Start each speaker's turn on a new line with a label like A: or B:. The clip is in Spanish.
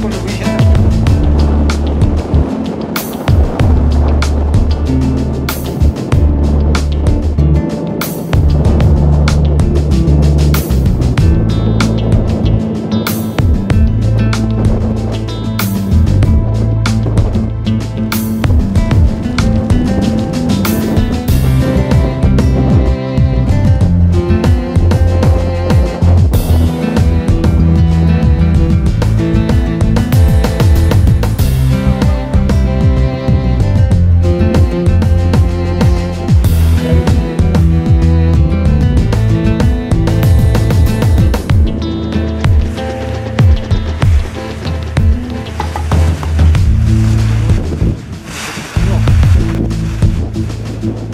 A: por Thank you.